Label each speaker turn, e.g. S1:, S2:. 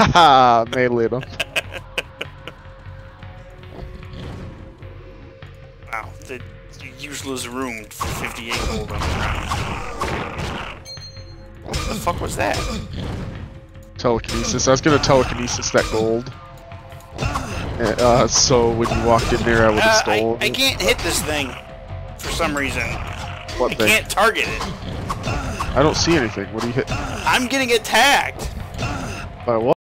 S1: Haha, meleeed him.
S2: Wow, the useless room for 58 gold on the ground. What the fuck was that?
S1: Telekinesis. I was gonna telekinesis that gold. Uh, so when you walked in there, I would have
S2: Uh,
S1: stolen.
S2: I
S1: I,
S2: can't hit this thing for some reason.
S1: What
S2: I
S1: thing?
S2: can't target it.
S1: I don't see anything. What are you hitting?
S2: I'm getting attacked.
S1: By what?